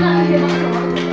来了，给我。